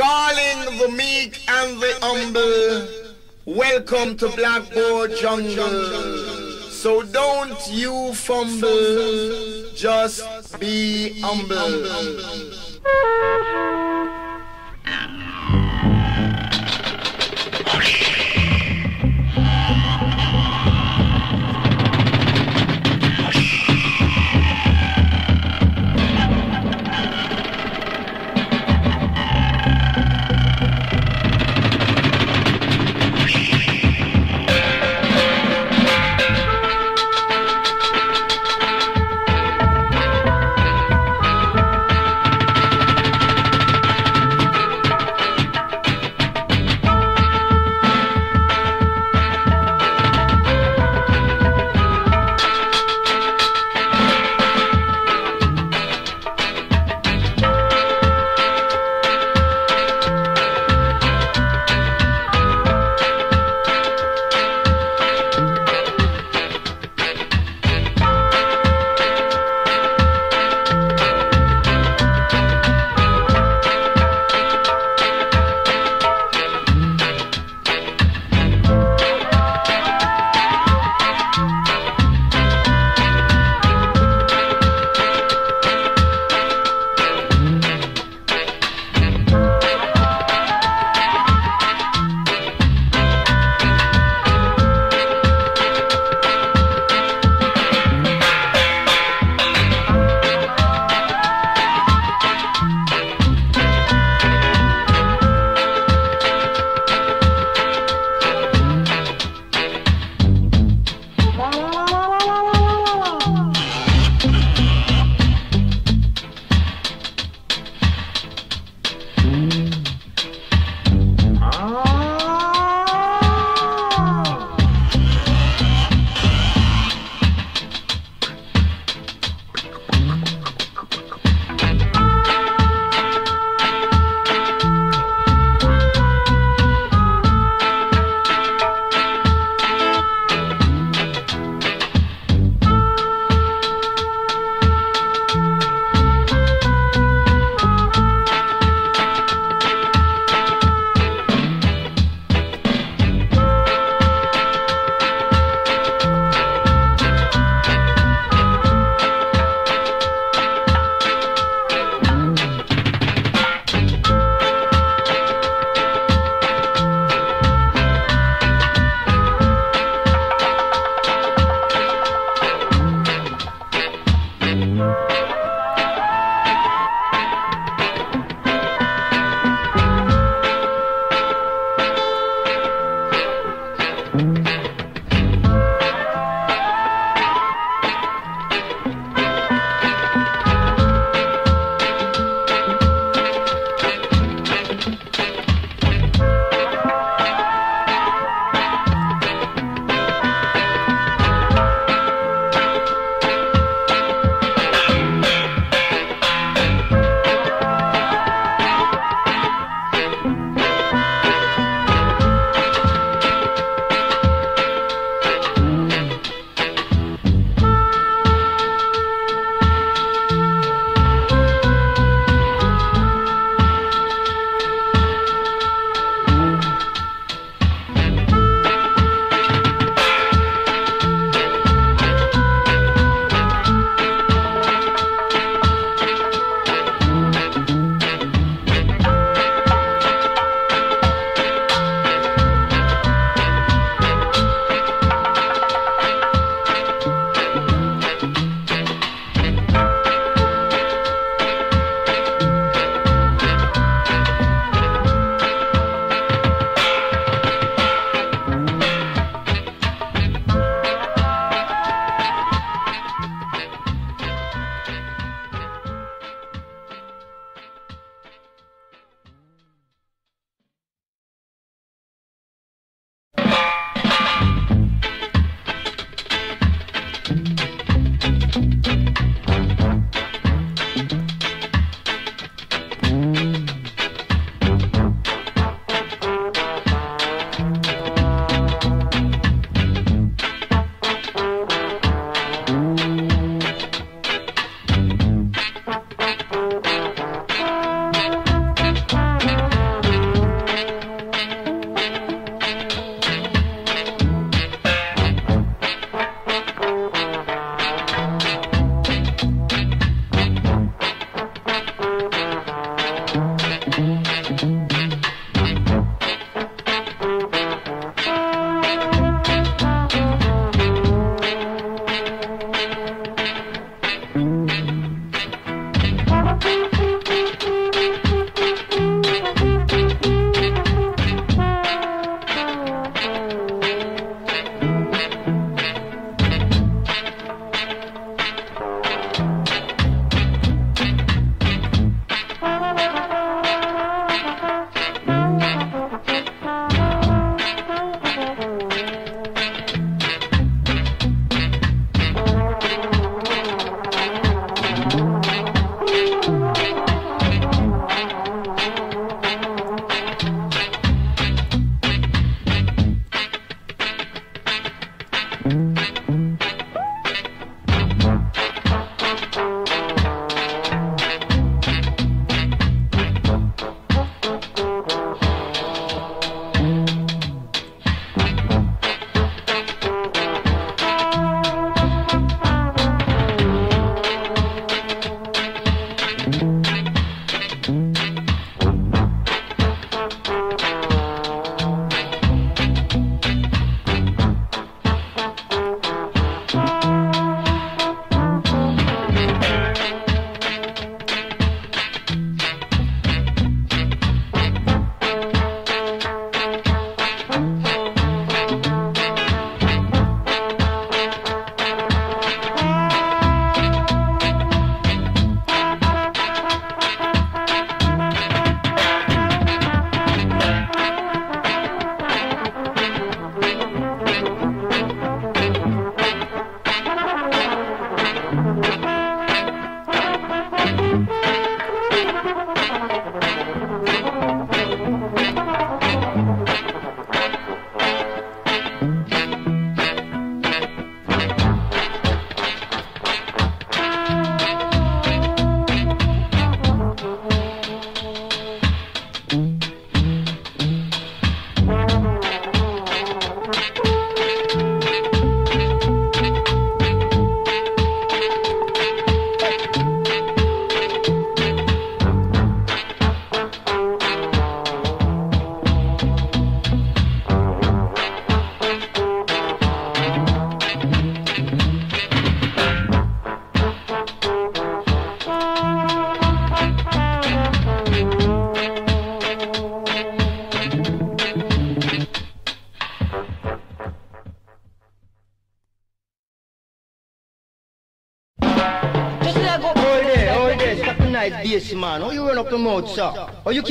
calling the meek and the humble. Welcome to Blackboard Jungle. So don't you fumble, just be humble.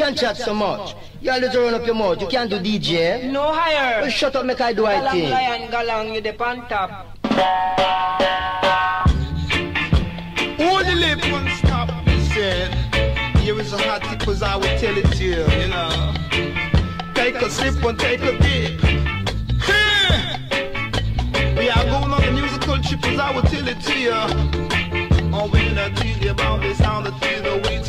Can't chat so much. You always run up your mouth. You can't do DJ. Eh? No higher. Well, shut up, make I do I Galang thing. lion, galang, you the on top. Hold the lip and stop, listen. Here is a hot tip as I will tell it to you, you know. Take a sip and take a dip. We are going on a musical trip as I will tell it to you. Oh, we not tell you about the sound of the way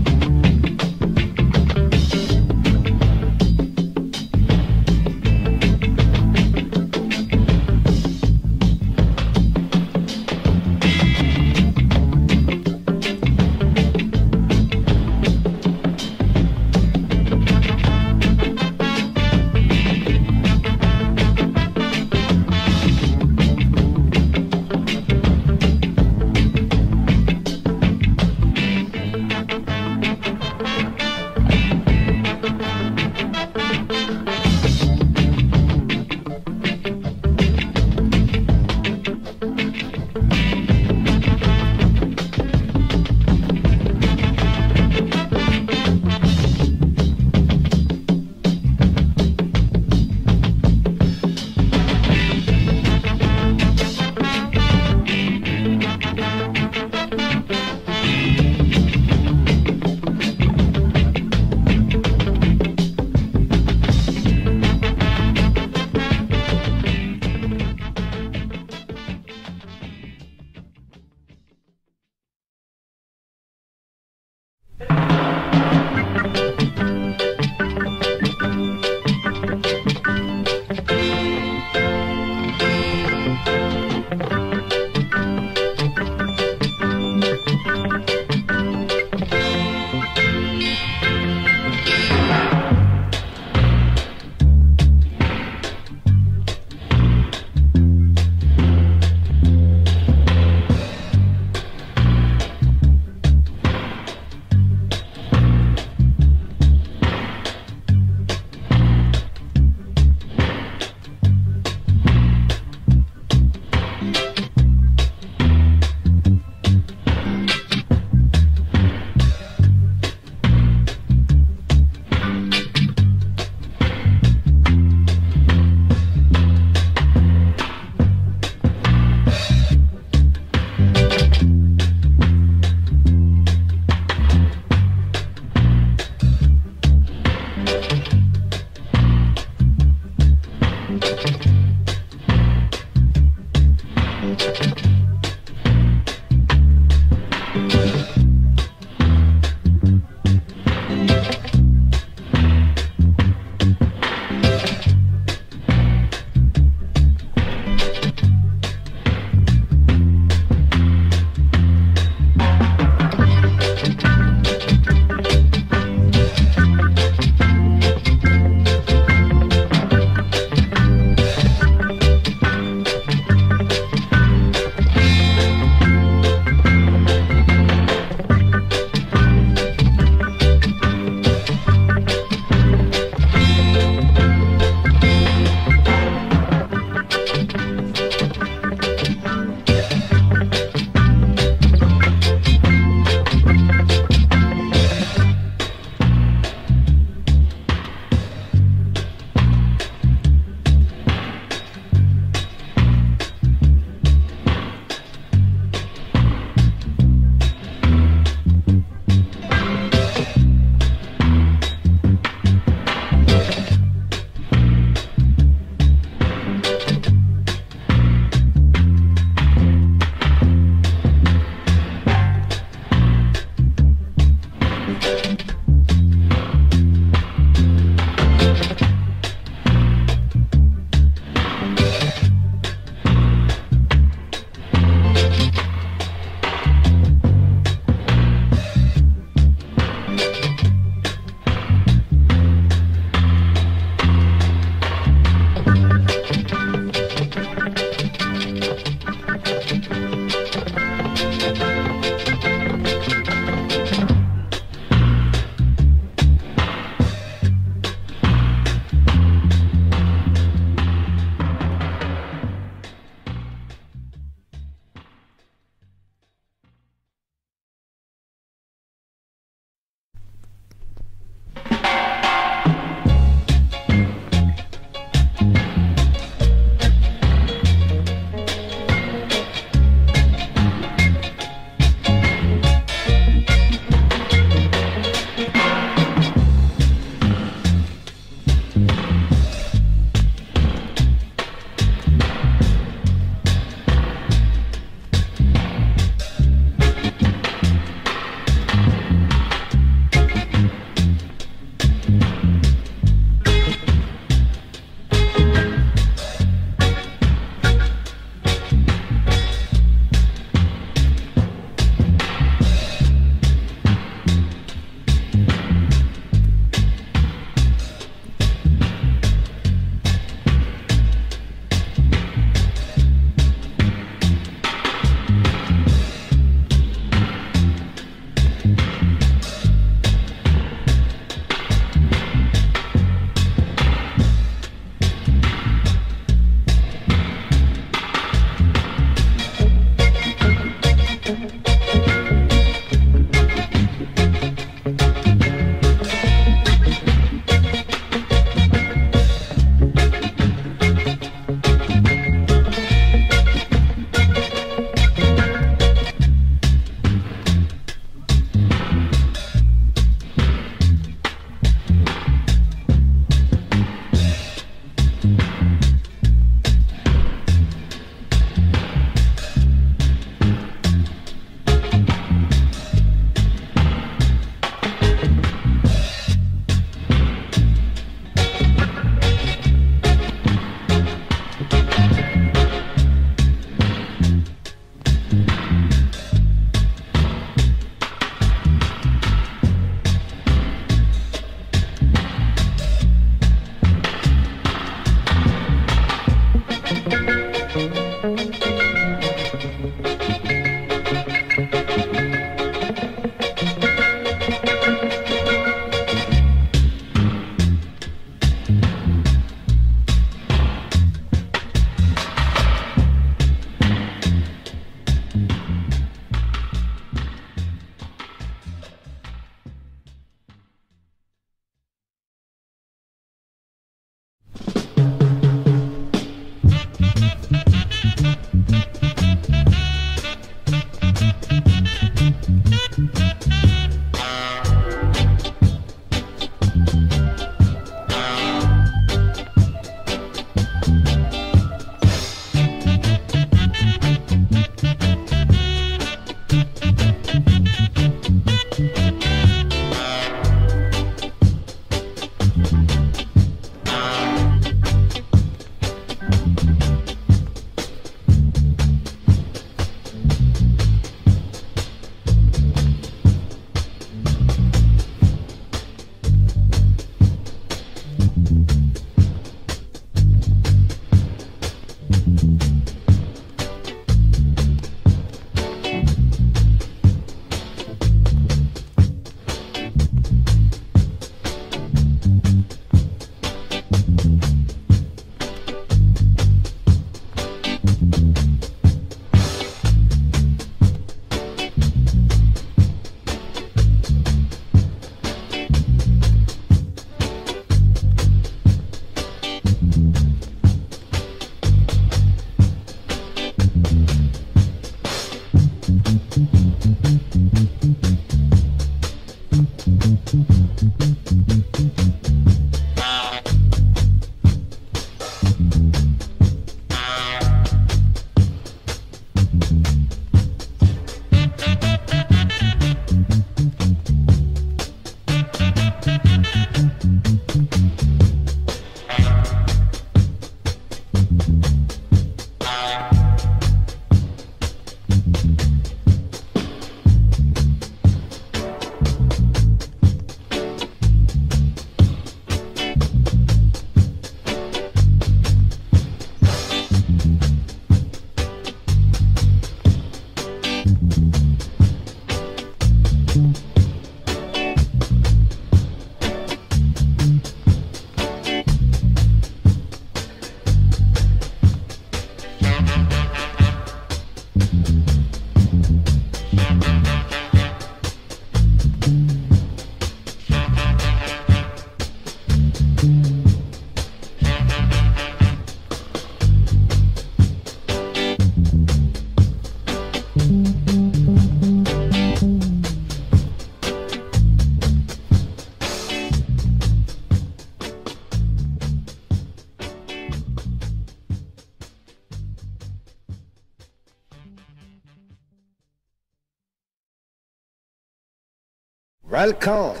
Welcome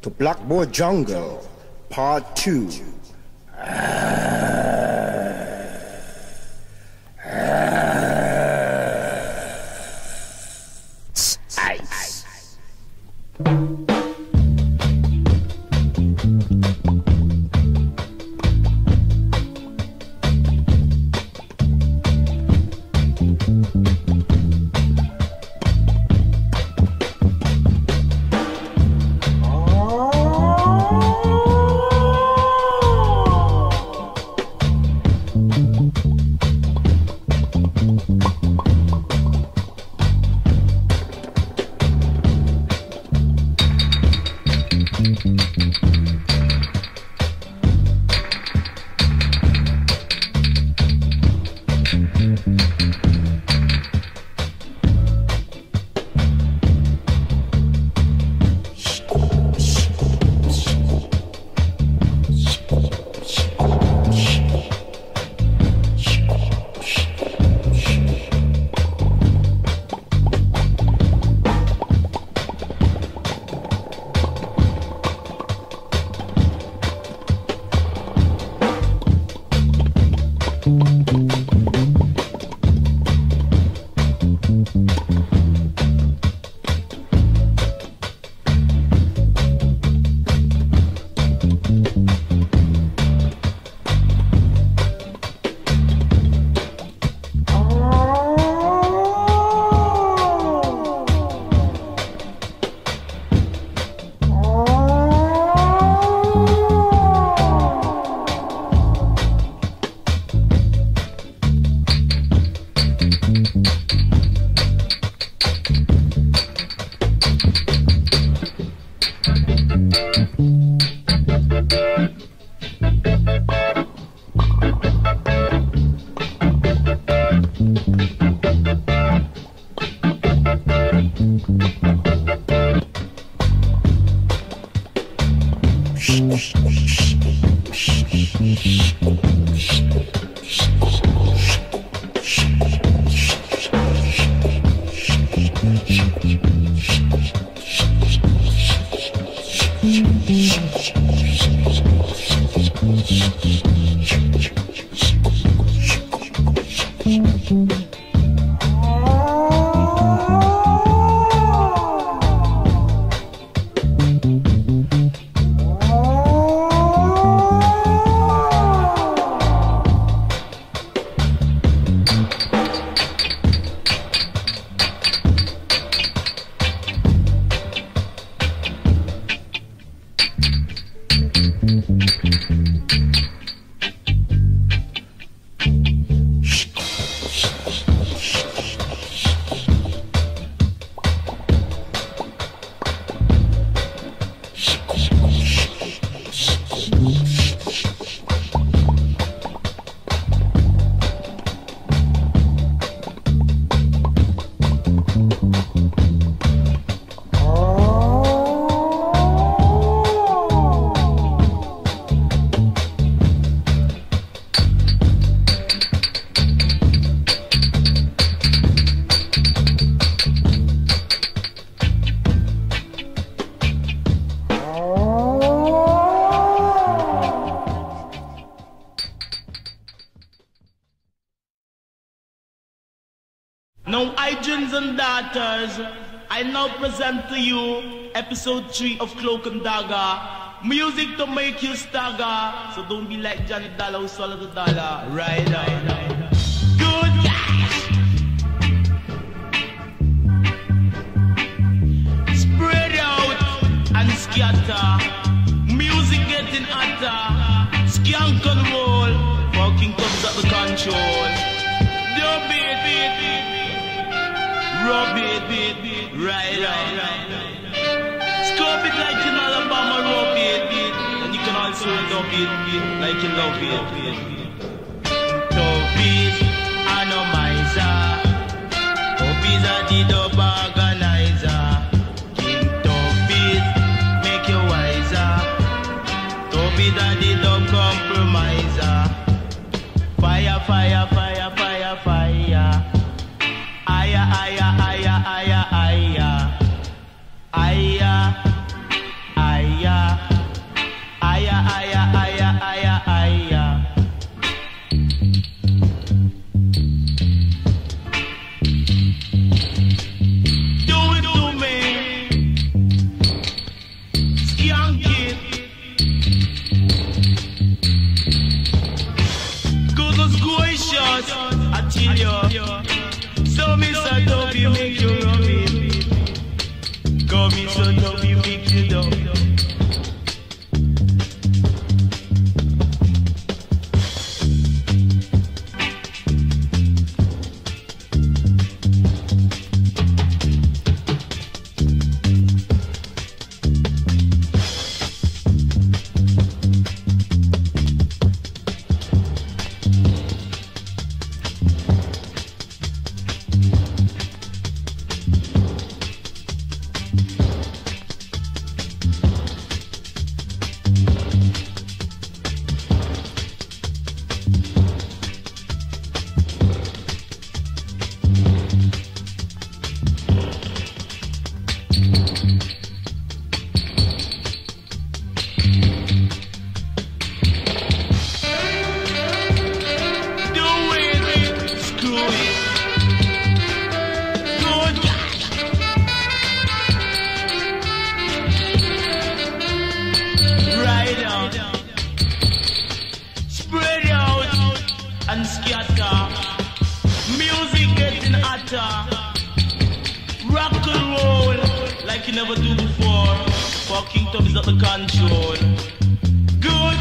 to Blackboard Jungle, Part 2. Now, and I now present to you episode 3 of Cloak and Dagger. Music to make you stagger. So don't be like Johnny Dollar who swallowed the dollar. Right, right, right. Good. Spread out and scatter. Music getting hotter. Skank and roll. Fucking comes at the control. Beat, beat, Rub it, beat, beat. Right, right. Scrub it like in Alabama, rub it. And you can also dub it, like you love it, beat. Dubbies, anomizer. Dubbies are the dub organizer. King Tubby's, make you wiser. Dubbies are the dub compromiser. Fire, fire, fire, you never do before. For kingdom is not the control. Good.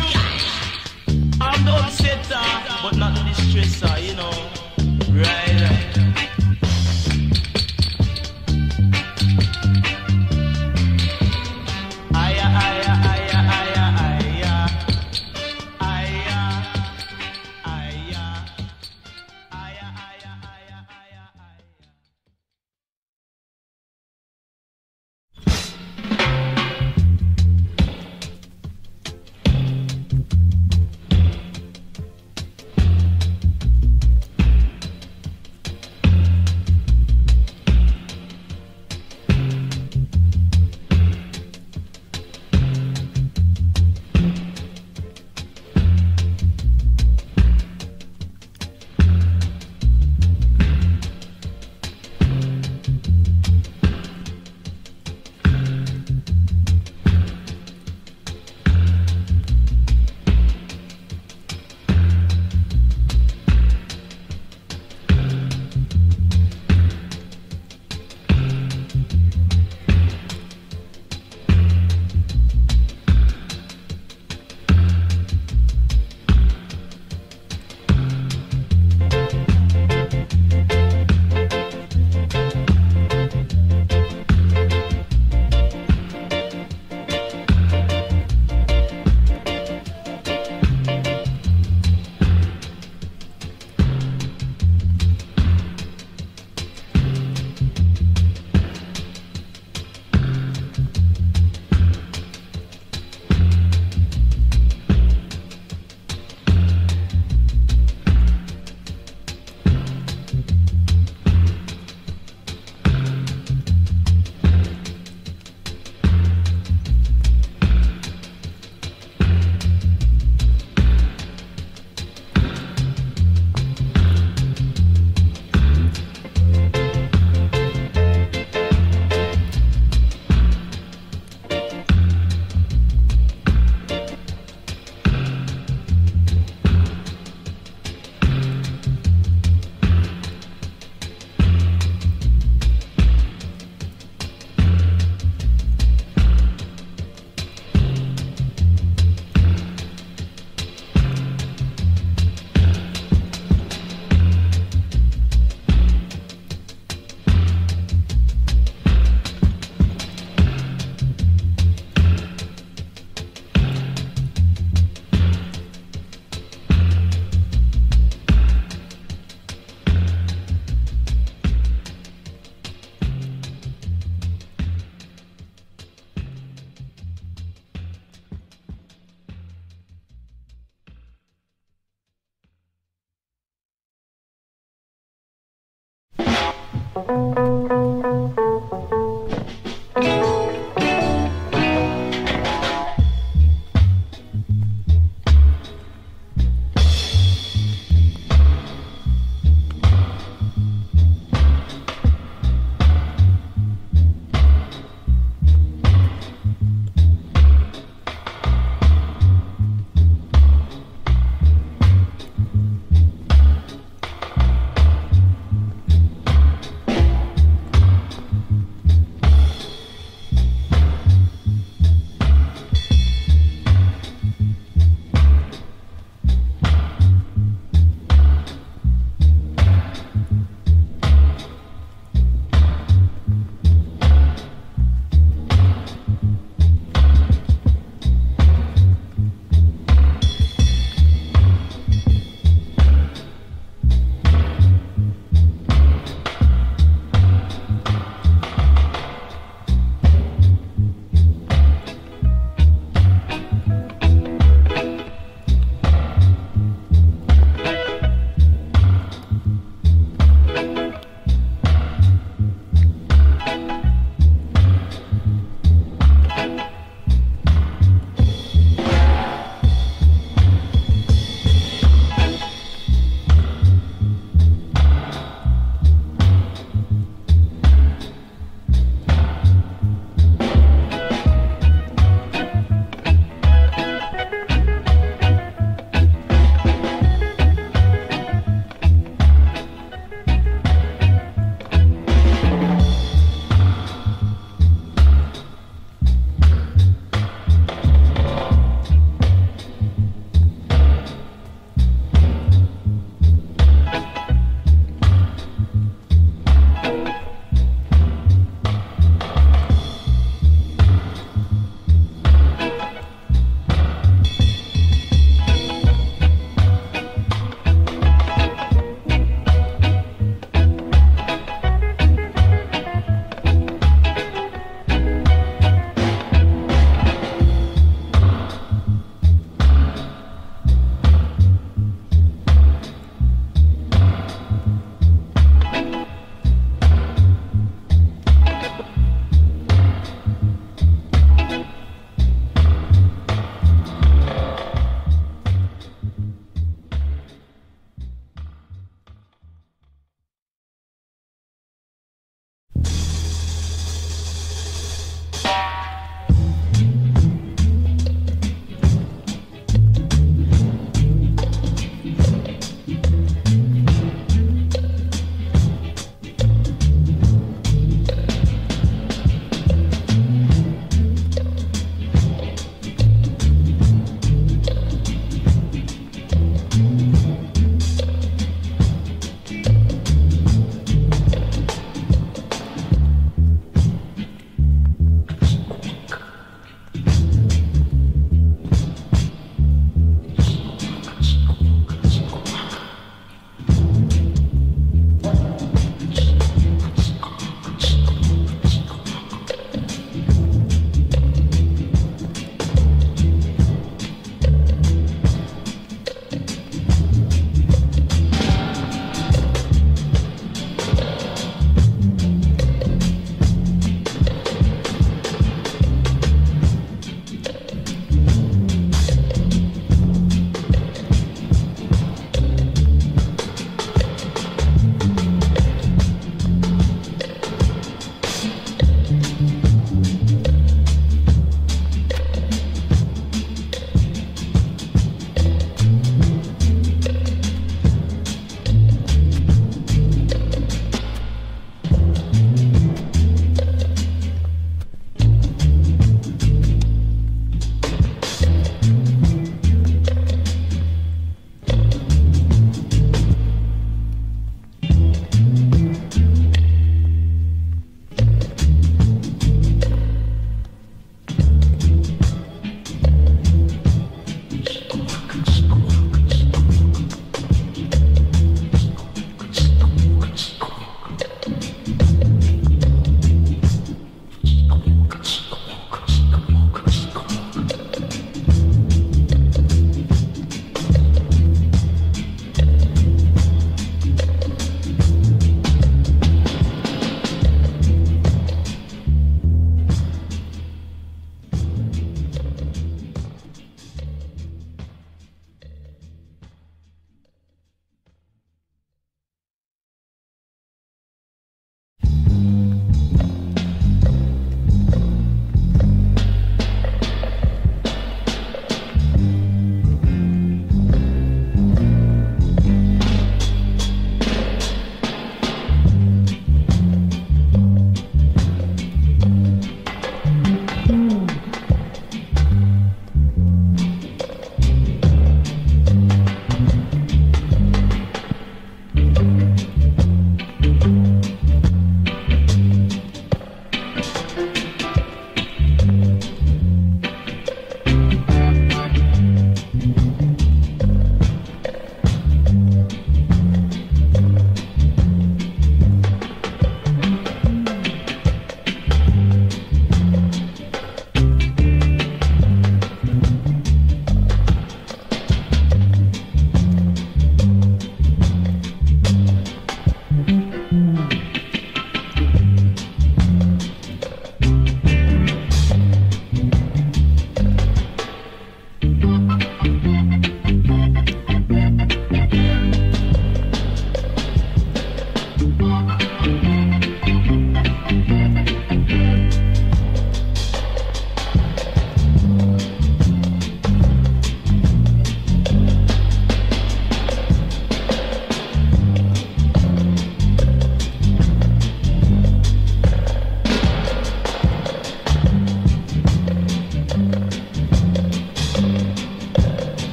I'm the upsetter, but not the distresser.